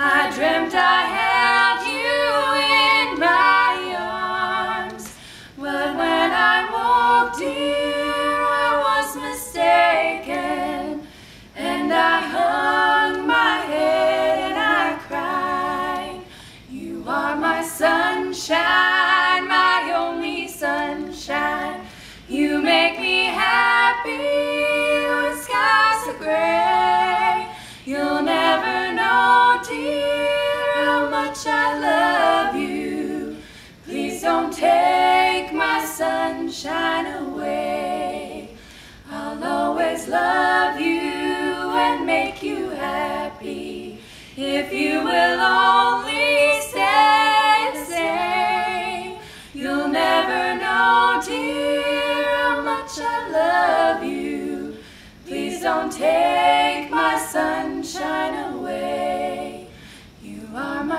I dreamt I held you in my arms. But when I woke, dear, I was mistaken. And I hung my head and I cried. You are my sunshine, much I love you. Please don't take my sunshine away. I'll always love you and make you happy if you will only stay the same. You'll never know, dear, how much I love you. Please don't take my sunshine away.